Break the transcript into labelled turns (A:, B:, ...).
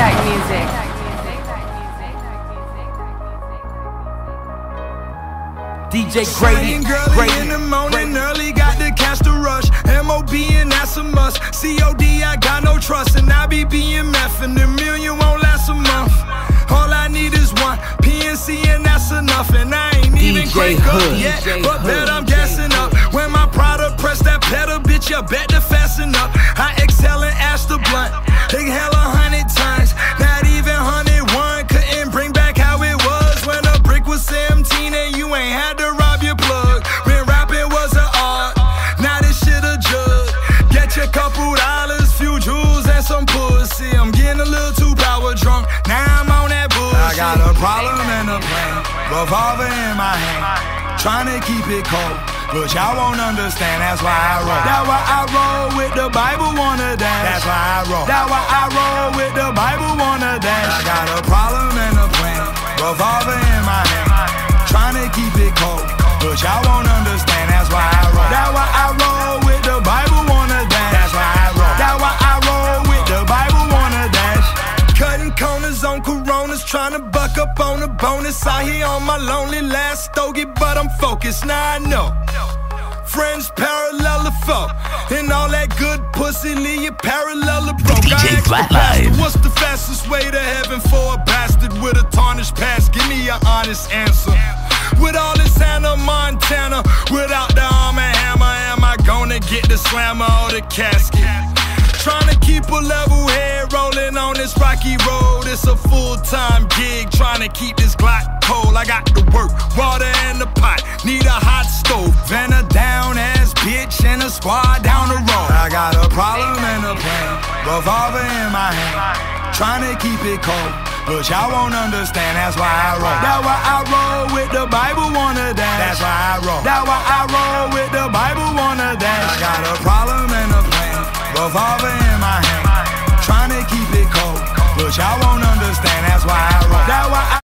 A: Maybach music.
B: DJ Grady,
C: Grady in the morning, early got to catch the rush. MOB and that's a must. COD, I got no trust, and I be BMF, and a million won't last a month. All I need is one PNC, and that's enough. And I ain't even
B: DJ
C: crank up
B: Hood.
C: yet,
B: DJ
C: but bet I'm gassing problem and a plan. Revolver in my hand. Trying to keep it cold. But y'all won't understand, that's why I roll. That's why I roll with the Bible wanna dance. That's why I roll. That's why I roll with the Bible wanna dance. I got a problem and a plan. Revolver in my hand. Trying to keep it cold. But y'all won't coronas, trying to buck up on a bonus. Out here on my lonely last stogie, but I'm focused, now I know. Friends parallel the foe. And all that good pussy leave you parallel to broke.
D: DJ
C: I
D: Flatline.
C: What's the fastest way to heaven for a bastard with a tarnished past? Give me an honest answer. With all this Hannah Montana, without the arm and hammer, am I gonna get the slammer or the casket? Trying to keep a level head on this rocky road. It's a full time gig. Trying to keep this Glock cold. I got the work, water in the pot. Need a hot stove. Van a down ass bitch and a squad down the road. I got a problem and a plan. Revolver in my hand. Trying to keep it cold. But y'all won't understand, that's why I roll. That's why I roll with the Bible wanna dance. That's why I roll. That's why I roll with the Bible wanna dance. I got a problem and a plan. Revolver